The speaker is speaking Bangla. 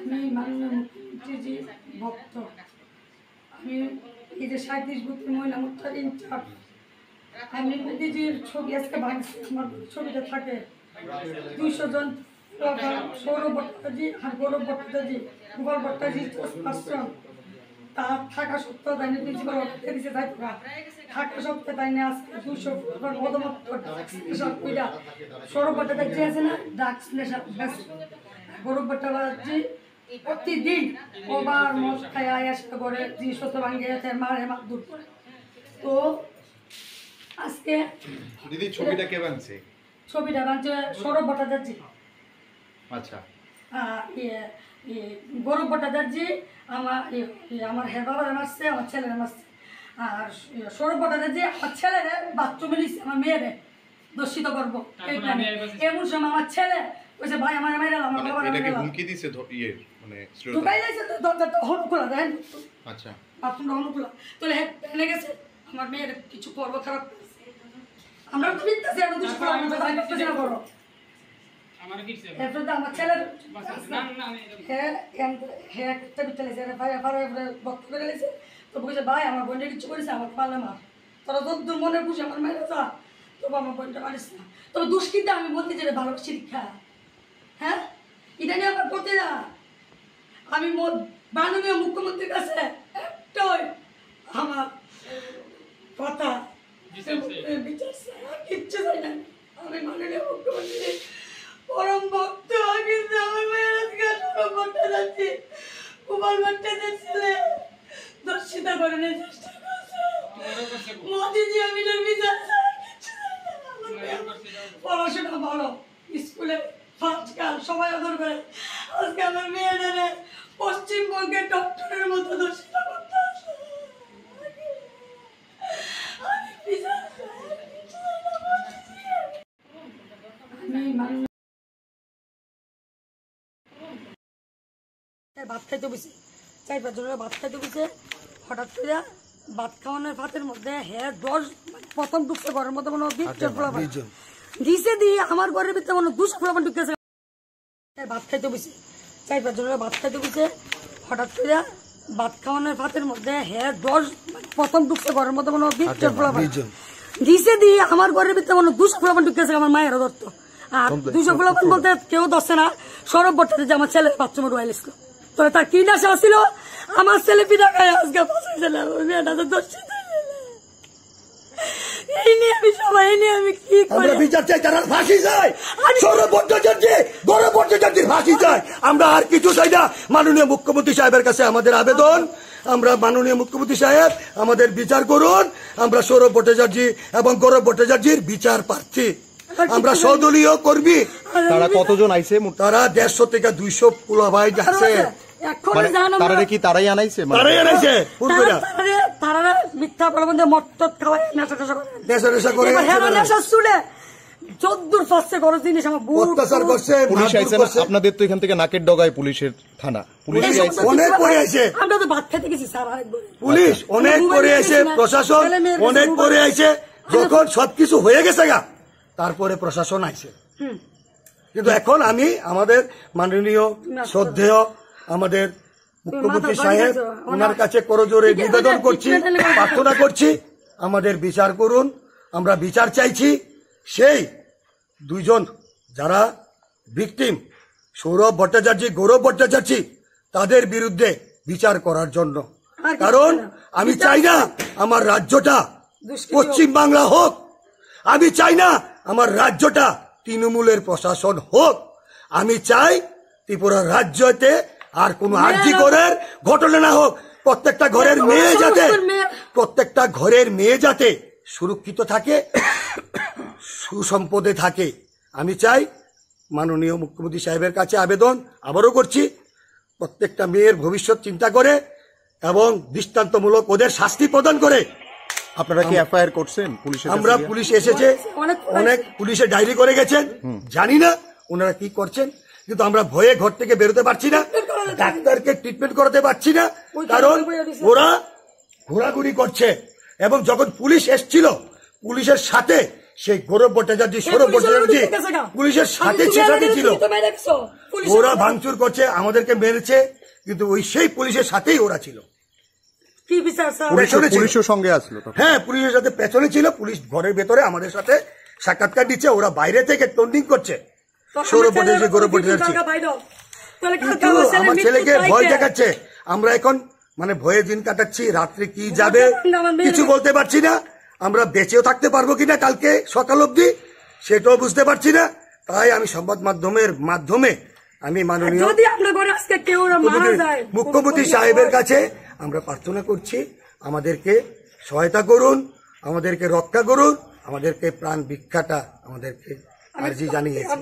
আমি মাননীয় মুখ্যমন্ত্রীজি, ভক্ত। আমি এই যে সাঁত্রিশ বুথ মহিলা মোর্চার ইনচার্জ। আমি মোদিজির ছবি, আজকে ভাঙছি আমার ছবিটা থাকে। দুইশো জন সৌরভ ভট্টাচার্য আর গৌরব ভট্টাচার্য, গোপাল ভট্টাচার্য পাঁচজন। তার থাকা সত্ত্বেও তাই প্রিন্সিপাল অফিসে দিছে তাই তোরা থাকা সত্ত্বেও তাই না আজকে দুশো মতামত সৌরভ ভট্টাচার্য আছে না ড্রাগস নেশা গৌরব ভট্টাচার্য প্রতিদিন ওবার মদ খায় আসতে করে জিনিসপত্র ভাঙিয়ে আছে মারে মারধর করে। তো আজকে দিদি ছবিটা কে বানছে? ছবিটা বানছে সৌরভ ভট্টাচার্য। আচ্ছা। গৌরব ভট্টাচার্য আমার আমার হে বাবার মারছে আমার ছেলের মারছে আর সৌরভ ভট্টাচার্য আমার ছেলেরে বাথরুমে নিচ্ছে আমার মেয়েরে দর্শিত করব। এমন সময় আমার ছেলে বলছে ভাই আমার মাইরা আমার মানে এটাকে হুমকি দিছে ইয়ে মানে যাইছে তো দরজা তো হনু খোলা দেখেন। আচ্ছা। হনু খোলা। হে প্ল্যানে গেছে। আমার মেয়ের কিছু করব খারাপ। আমরা তো বিদ্যাসী আমরা আমরা তো ভাই করতেছি না করো আমার এরপরে তো আমার ছেলের না না আমি হে হে একটা ভাই আবার বক্তব্য করে লেছে তো বলছে ভাই আমার বোনটা কিছু করেছে আমার পারলে মার। তোরা দূর মনে বুঝে আমার মেরে যা। তবু আমার বোনটা মারিস না। তবে দুষ্কৃতা আমি বলতে চাই ভালো শিক্ষা। হ্যাঁ? এটা নিয়ে আমার করতে না আমি মাননীয় মুখ্যমন্ত্রীর কাছে একটাই আমার কথা। বিচার। কিচ্ছু চাই না। আমি মাননীয় মুখ্যমন্ত্রী। পরম ভক্ত কিন্তু আমার মেয়ের আজকে পরম কুমার ছেলে। দর্শিতা করে চেষ্টা করছে। মোদিজি আমি বিচার আমার। পড়াশোনা ভালো। স্কুলে সবাই আদর করে। আজকে আমার মেয়েটারে পশ্চিমবঙ্গের ডক্টরের মতো দর্শিত করতে আসে। ভাত খাইতে বসে। চাই পাঁচ জনের ভাত খাইতে বসে। হঠাৎ করে ভাত খাওয়ানোর ভাতের মধ্যে হ্যাঁ দশ প্রথম ঢুকছে ঘরের মধ্যে মনে হয় দিছে দিয়ে আমার ঘরের ভিতরে মনে হয় দুশো ফোলা ঢুকতেছে। এই ভাত খাইতে বসে। চাই পাঁচ জনের ভাত খাইতে বসে হঠাৎ করে ভাত খাওয়ানোর ভাতের মধ্যে হ্যাঁ দশ প্রথম ঢুকছে ঘরের মধ্যে মনে হয় বিশ ফোলা দিছে দিয়ে আমার ঘরের ভিতরে মনে হয় দুশো ফোলা ঢুকতেছে আমার মায়ের ধরতো। আর দুশো ফোলা বলতে কেউ ধরছে না সৌরভ ভট্টাচার্য আমার ছেলে বাথরুমে রুয়াইলিছিল তো তার কি নেশা ছিল? আমার ছেলে পিতা খায় আজকে ওই মেয়েটা তো দর্শিত এই নিয়ে আমি সবাই নিয়ে আমি কি আমরা বিচার চাই তারা ফাঁসি চাই। সৌরভ ভট্টাচার্য গৌরব ভট্টাচার্যের ফাঁসি চাই। আমরা আর কিছু চাই না। মাননীয় মুখ্যমন্ত্রী সাহেবের কাছে আমাদের আবেদন। আমরা মাননীয় মুখ্যমন্ত্রী সাহেব আমাদের বিচার করুন। আমরা সৌরভ ভট্টাচার্য এবং গৌরব ভট্টাচার্যের বিচার পাচ্ছি আমরা সদলীয় কর্মী। তারা কতজন আইছে? তারা দেড়শো থেকে দুইশো পুলাভাই যাচ্ছে। এখন মানে জান তারা কি তারাই আনাইছে? মানে- তারাই পূর্বেরা তারা মিথ্যা প্রবন্ধে মদ টদ খাওয়ায় নেশা টেশা করে। নেশা নেশা করে হেরা নেশা শুনে চোদ্দুর ফার্স্টে করো জিনিস আমার বুট অত্যাচার করছে পুলিশ আইছে আপনাদের তো এখান থেকে নাকের ডগায় পুলিশের থানা। পুলিশ আইছে। অনেক পরে আইছে। আমরা তো ভাত খেতে গেছি স্যার আরেকবার পুলিশ অনেক পরে নিয়ে এসে গেছি না। প্রশাসন ছেলে মেয়ের কাছে অনেক পরে আইছে। যখন সবকিছু হয়ে গেছে গা তারপরে প্রশাসন আইছে। কিন্তু এখন আমি আমাদের মাননীয় শ্রদ্ধেয় আমাদের মুখ্যমন্ত্রী সাহেব ওনার কাছে করজোরে নিবেদন করছি। প্রার্থনা করছি আমাদের বিচার করুন আমরা বিচার চাইছি সেই দুইজন যারা ভিকটিম সৌরভ ভট্টাচার্য গৌরব ভট্টাচার্য তাদের বিরুদ্ধে বিচার করার জন্য। কারণ আমি চাই না আমার রাজ্যটা পশ্চিম বাংলা হোক। আমি চাই না আমার রাজ্যটা তৃণমূলের প্রশাসন হোক। আমি চাই ত্রিপুরা রাজ্যতে আর কোনো আর্জি করার ঘটনা না হোক প্রত্যেকটা ঘরের মেয়ে যাতে প্রত্যেকটা ঘরের মেয়ে যাতে সুরক্ষিত থাকে সুসম্পদে থাকে। আমি চাই মাননীয় মুখ্যমন্ত্রী সাহেবের কাছে আবেদন আবারও করছি প্রত্যেকটা মেয়ের ভবিষ্যৎ চিন্তা করে এবং দৃষ্টান্তমূলক ওদের শাস্তি প্রদান করে। আপনারা কি এফআইআর করছেন পুলিশের কাছে আমরা পুলিশ এসেছে অনেক অনেক পুলিশে ডায়েরি করে গেছেন জানি না ওনারা কি করছেন কিন্তু আমরা ভয়ে ঘর থেকে বেরোতে পারছি না। ডাক্তারকে ট্রিটমেন্ট করাতে পারছি না কারণ ওরা ঘোরাঘুরি করছে। এবং যখন পুলিশ এসছিল পুলিশের সাথে সেই গৌরব ভট্টাচার্য সৌরভ ভট্টাচার্য পুলিশের সাথে সাথে ছিল। ওরা ভাঙচুর করছে আমাদেরকে মেরেছে কিন্তু ওই সেই পুলিশের সাথেই ওরা ছিল। সঙ্গে আসলো হ্যাঁ পুলিশের সাথে পেছনে ছিল পুলিশ ঘরের ভেতরে আমাদের সাথে সাক্ষাৎকার দিচ্ছে ওরা বাইরে থেকে টন্ডিং করছে। সৌরভ পটেজি গৌরব কিন্তু আমার ছেলেকে ভয় দেখাচ্ছে। আমরা এখন মানে ভয়ে দিন কাটাচ্ছি রাত্রে কি যাবে? কিছু বলতে পারছি না। আমরা বেঁচেও থাকতে পারব কিনা কালকে সকাল অবধি সেটাও বুঝতে পারছি না। তাই আমি সংবাদ মাধ্যমের মাধ্যমে আমি মাননীয় মুখ্যমন্ত্রী সাহেবের কাছে আমরা প্রার্থনা করছি আমাদেরকে সহায়তা করুন আমাদেরকে রক্ষা করুন আমাদেরকে প্রাণ ভিক্ষাটা আমাদেরকে আর্জি জানিয়েছি।